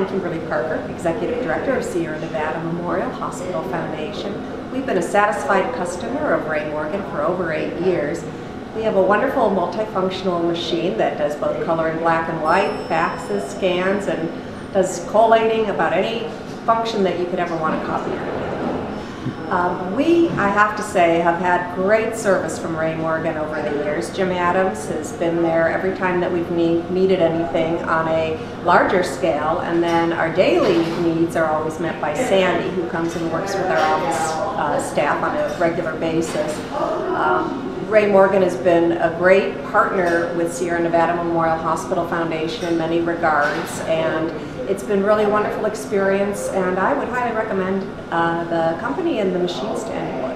I'm Kimberly Parker, Executive Director of Sierra Nevada Memorial Hospital Foundation. We've been a satisfied customer of Ray Morgan for over eight years. We have a wonderful multifunctional machine that does both color and black and white, faxes, scans, and does collating about any function that you could ever want to copy. Um, we, I have to say, have had great service from Ray Morgan over the years. Jim Adams has been there every time that we've need, needed anything on a larger scale, and then our daily needs are always met by Sandy, who comes and works with our office uh, staff on a regular basis. Um, Ray Morgan has been a great partner with Sierra Nevada Memorial Hospital Foundation in many regards, and it's been really a wonderful experience, and I would highly recommend uh, the company and the machine stand